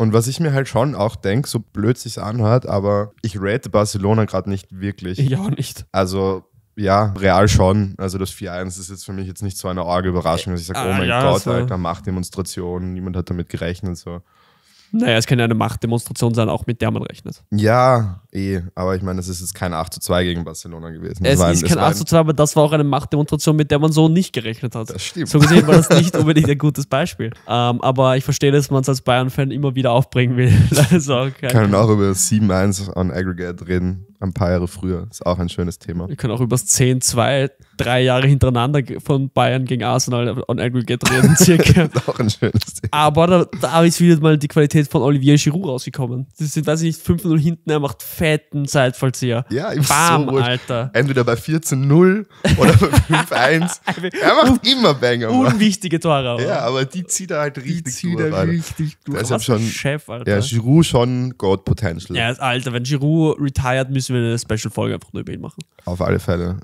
Und was ich mir halt schon auch denke, so blöd sich's anhört, aber ich rate Barcelona gerade nicht wirklich. Ich auch nicht. Also ja, real schon. Also das 4-1 ist jetzt für mich jetzt nicht so eine arge Überraschung, dass ich sage, Ah, oh mein ja, Gott, so. Alter, Machtdemonstration, niemand hat damit gerechnet. So. Naja, es kann ja eine Machtdemonstration sein, auch mit der man rechnet. Ja, eh, aber ich meine, es ist jetzt kein 8 zu 2 gegen Barcelona gewesen. Das Es war ist es kein ein- 8 zu 2, aber das war auch eine Machtdemonstration, mit der man so nicht gerechnet hat. Das stimmt. So gesehen war das nicht unbedingt ein gutes Beispiel. Ähm, aber ich verstehe, dass man es als Bayern-Fan immer wieder aufbringen will. Also, Wir können auch über 7-1 on Aggregate reden, ein paar Jahre früher. Ist auch ein schönes Thema. Wir können auch über das 10, 2, drei Jahre hintereinander von Bayern gegen Arsenal on Aggregate reden, circa. Ist auch ein schönes Thema. Aber da, da ist wieder mal die Qualität von Olivier Giroud rausgekommen. Das sind, weiß ich nicht, 5-0 hinten, er macht fetten Zeitvollzieher. Ja, ist Bam, so. Alter. Entweder bei 14-0 oder bei 5-1. er macht immer Banger. Unwichtige Tore. aber. Ja, aber die zieht er halt richtig Die zieht durch. er richtig durch. Deshalb schon- Chef, Alter. Ja, Giroud schon God Potential. Ja, Alter, wenn Giroud retired, müssen wir eine Special-Folge einfach nur über ihn machen. Auf alle Fälle.